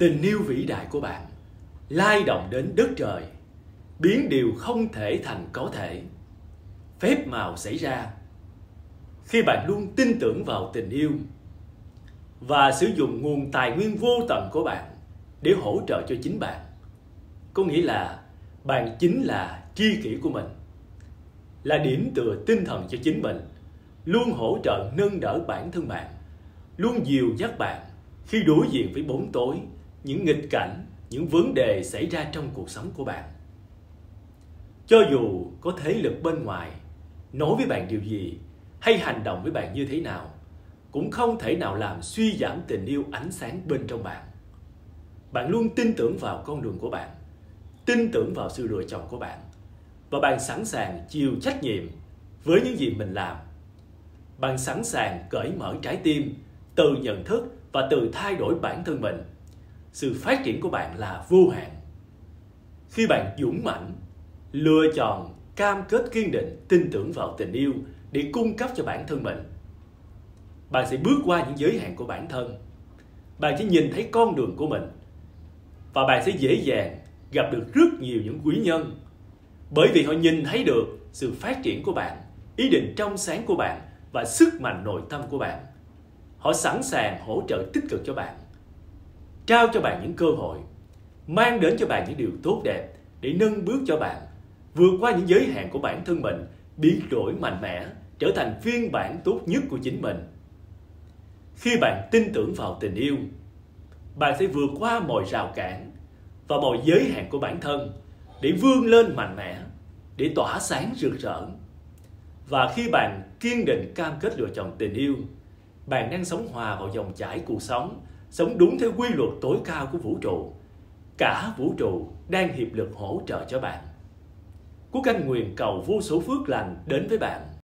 tình yêu vĩ đại của bạn, lai động đến đất trời, biến điều không thể thành có thể. Phép màu xảy ra khi bạn luôn tin tưởng vào tình yêu và sử dụng nguồn tài nguyên vô tận của bạn để hỗ trợ cho chính bạn. Có nghĩa là bạn chính là tri kỷ của mình, là điểm tựa tinh thần cho chính mình, luôn hỗ trợ nâng đỡ bản thân bạn, luôn dìu dắt bạn khi đối diện với bóng tối những nghịch cảnh, những vấn đề xảy ra trong cuộc sống của bạn. Cho dù có thế lực bên ngoài nói với bạn điều gì hay hành động với bạn như thế nào, cũng không thể nào làm suy giảm tình yêu ánh sáng bên trong bạn. Bạn luôn tin tưởng vào con đường của bạn, tin tưởng vào sự lựa chọn của bạn, và bạn sẵn sàng chịu trách nhiệm với những gì mình làm. Bạn sẵn sàng cởi mở trái tim từ nhận thức và từ thay đổi bản thân mình sự phát triển của bạn là vô hạn. Khi bạn dũng mãnh, lựa chọn cam kết kiên định, tin tưởng vào tình yêu để cung cấp cho bản thân mình, bạn sẽ bước qua những giới hạn của bản thân. Bạn sẽ nhìn thấy con đường của mình và bạn sẽ dễ dàng gặp được rất nhiều những quý nhân bởi vì họ nhìn thấy được sự phát triển của bạn, ý định trong sáng của bạn và sức mạnh nội tâm của bạn. Họ sẵn sàng hỗ trợ tích cực cho bạn trao cho bạn những cơ hội, mang đến cho bạn những điều tốt đẹp để nâng bước cho bạn, vượt qua những giới hạn của bản thân mình, biến đổi mạnh mẽ, trở thành phiên bản tốt nhất của chính mình. Khi bạn tin tưởng vào tình yêu, bạn sẽ vượt qua mọi rào cản và mọi giới hạn của bản thân để vươn lên mạnh mẽ, để tỏa sáng rực rỡ. Và khi bạn kiên định cam kết lựa chọn tình yêu, bạn đang sống hòa vào dòng chảy cuộc sống sống đúng theo quy luật tối cao của vũ trụ. Cả vũ trụ đang hiệp lực hỗ trợ cho bạn. Quốc Anh nguyện cầu vô số phước lành đến với bạn.